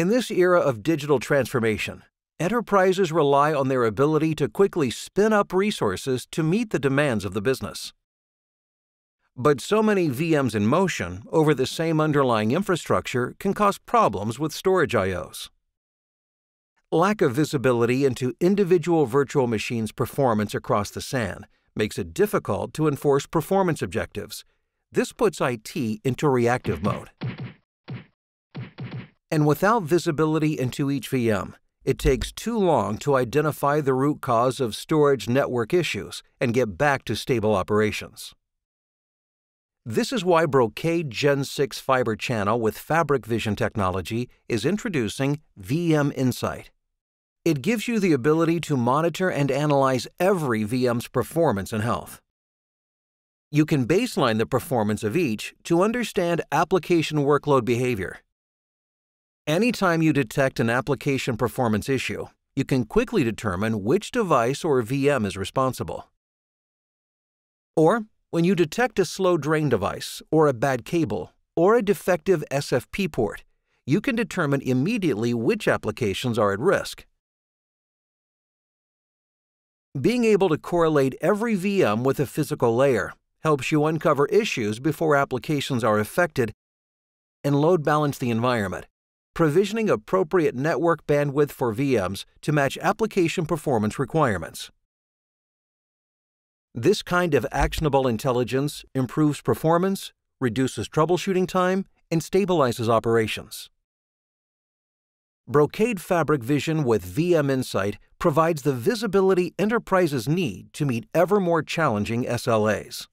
In this era of digital transformation, enterprises rely on their ability to quickly spin up resources to meet the demands of the business. But so many VMs in motion over the same underlying infrastructure can cause problems with storage IOs. Lack of visibility into individual virtual machines' performance across the SAN makes it difficult to enforce performance objectives. This puts IT into reactive mode. And without visibility into each VM, it takes too long to identify the root cause of storage network issues and get back to stable operations. This is why Brocade Gen 6 Fibre Channel with Fabric Vision technology is introducing VM Insight. It gives you the ability to monitor and analyze every VM's performance and health. You can baseline the performance of each to understand application workload behavior. Anytime you detect an application performance issue, you can quickly determine which device or VM is responsible. Or, when you detect a slow drain device, or a bad cable, or a defective SFP port, you can determine immediately which applications are at risk. Being able to correlate every VM with a physical layer helps you uncover issues before applications are affected and load balance the environment, provisioning appropriate network bandwidth for VMs to match application performance requirements. This kind of actionable intelligence improves performance, reduces troubleshooting time, and stabilizes operations. Brocade Fabric Vision with VM Insight provides the visibility enterprises need to meet ever more challenging SLAs.